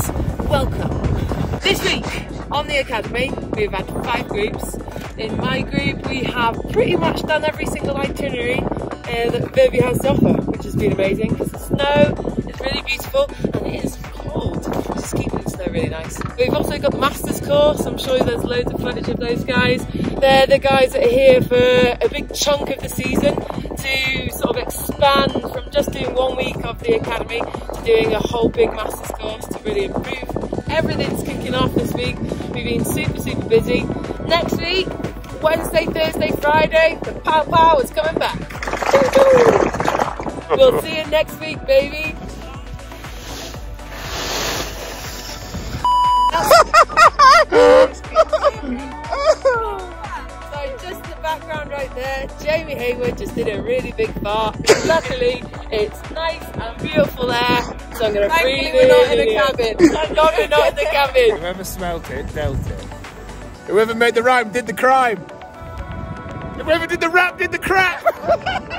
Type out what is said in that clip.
Welcome. This week on the Academy, we've had five groups. In my group, we have pretty much done every single itinerary uh, that Verbier has to offer, which has been amazing because the snow is really beautiful and it is cold, which keeping the snow really nice. We've also got the Masters course, I'm sure there's loads of footage of those guys. They're the guys that are here for a big chunk of the season to sort of just doing one week of the Academy to doing a whole big Masters course to really improve. Everything's kicking off this week. We've been super, super busy. Next week, Wednesday, Thursday, Friday, the Pow Pow is coming back. we'll see you next week, baby. So just the background right there, Jamie Hayward just did a really big fart. Luckily, it's nice and beautiful there, so I'm going to Thankfully breathe we're not in a here. cabin. Thank God we're not in the cabin. Whoever smelt it, dealt it. Whoever made the rhyme did the crime. Whoever did the rap did the crap.